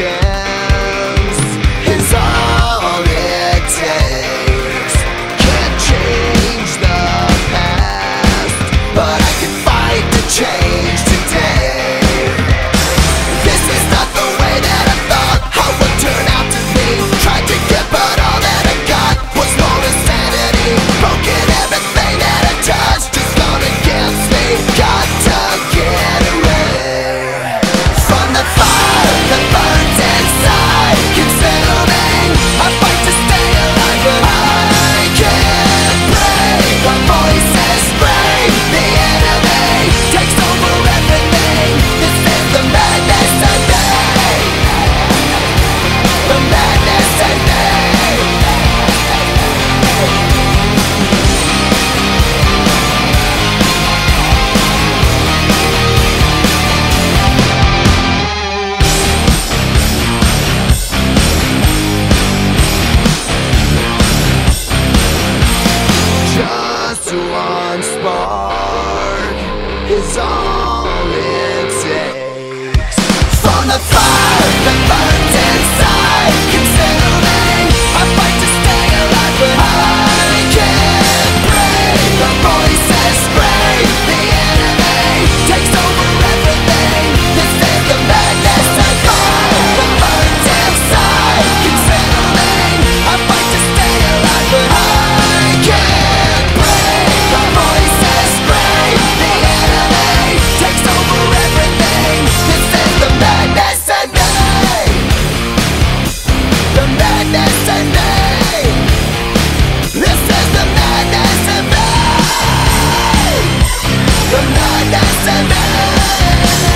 Yeah. is all. sadness in me